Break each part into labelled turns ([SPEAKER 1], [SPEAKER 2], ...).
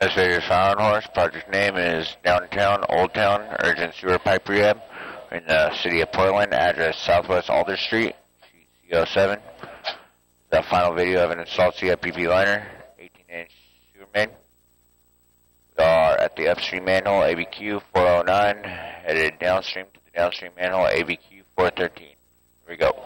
[SPEAKER 1] This is Silent Horse. Project name is Downtown, Old Town, Urgent Sewer Pipe Rehab in the city of Portland. Address Southwest Alder Street, CO7. The final video of an installed CIPP liner, 18 inch sewer main. We are at the upstream manhole ABQ 409, headed downstream to the downstream manhole ABQ 413. Here we go.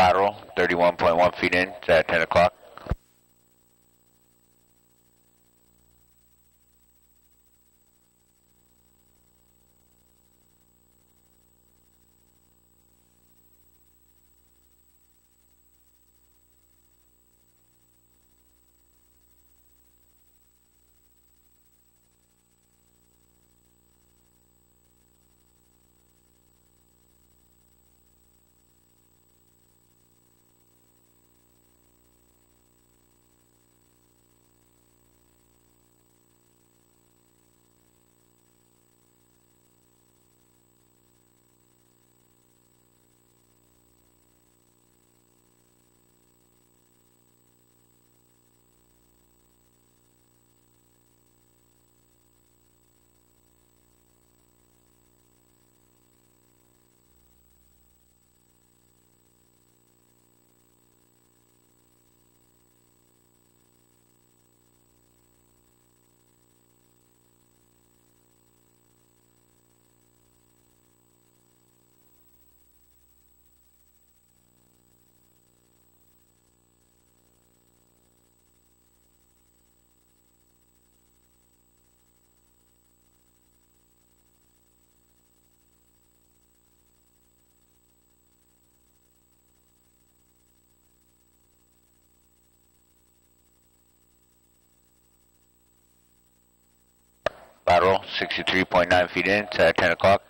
[SPEAKER 1] Lateral, 31.1 feet in, at 10 o'clock. Lateral, 63.9 feet in, at 10 o'clock.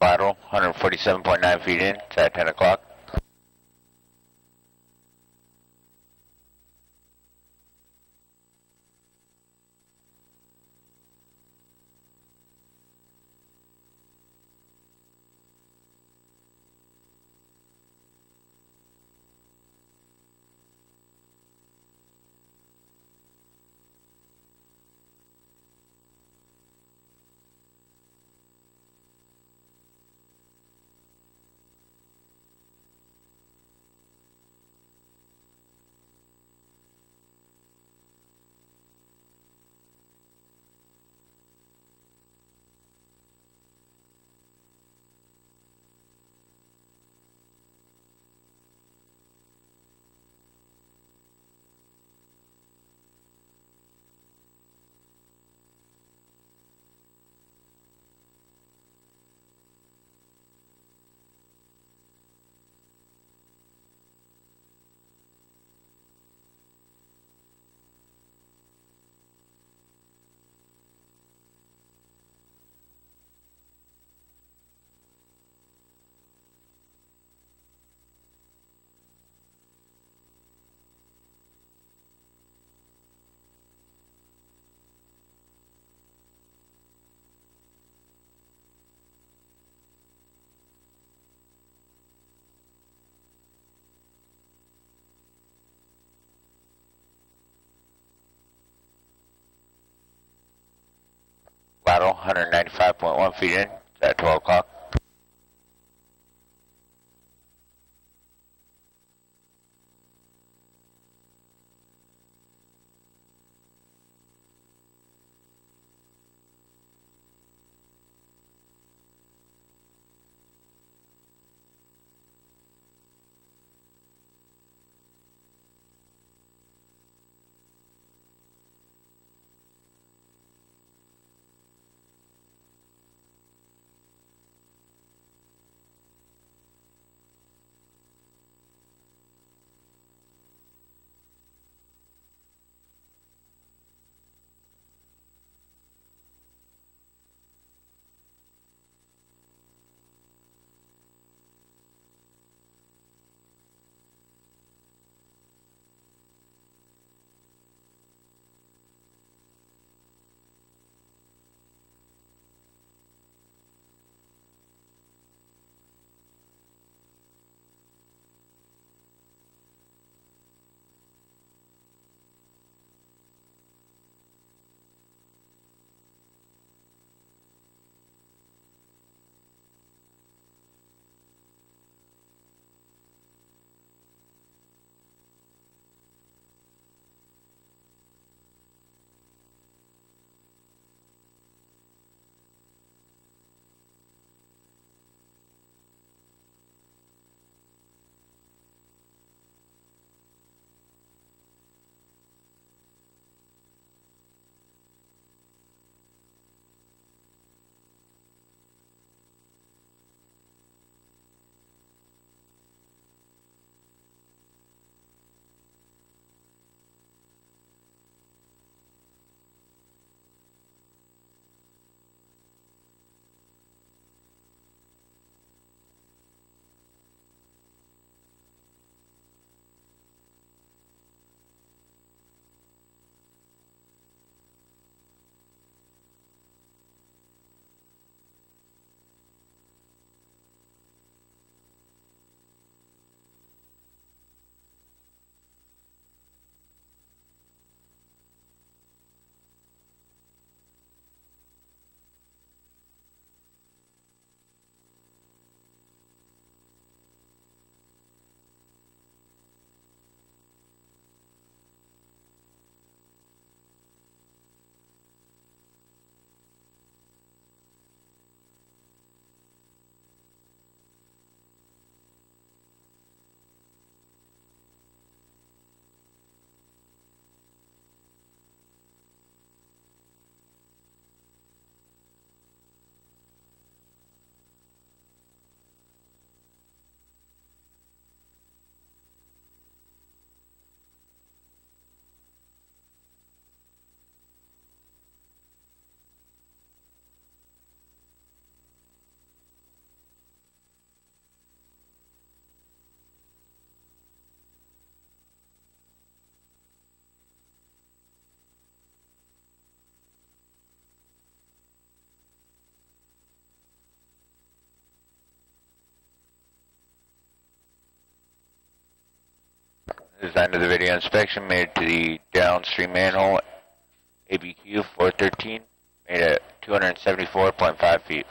[SPEAKER 1] Lateral, 147.9 feet in. It's at 10 o'clock. Lateral, 195.1 feet in. At 12 o'clock. End of the video inspection made to the downstream manhole ABQ 413, made at 274.5 feet.